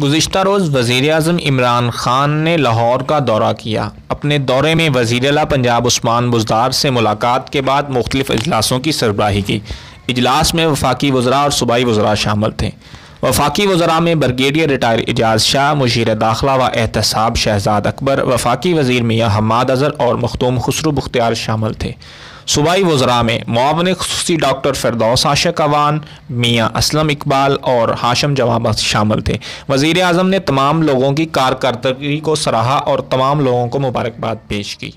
गुज्त रोज़ वज़ी अजम इमरान ख़ान ने लाहौर का दौरा किया। अपने दौरे में वज़ी अला पंजाब उस्मान बुजदार से मुलाकात के बाद मुख्तलिफ़ अजलासों की सरबराही की। इजलास में वफाकी वज़रा और सूबाई वज़रा शामिल थे। वफाकी वज़रा में ब्रिगेडियर रिटायर एजाज शाह मुशीर दाखिला व एहतसाब शहजाद अकबर, वफाकी वज़ीर मियाँ हमाद अजहर और मखतूम खसरू बख्तियार शामिल थे। सूबाई वज़रा में मुआवन खसूसी डॉक्टर फिरदौस आशक अवान, मियाँ असलम इकबाल और हाशम जवाब शामिल थे। वज़ी अजम ने तमाम लोगों की कारकर्दगी को सराहा और तमाम लोगों को मुबारकबाद पेश की।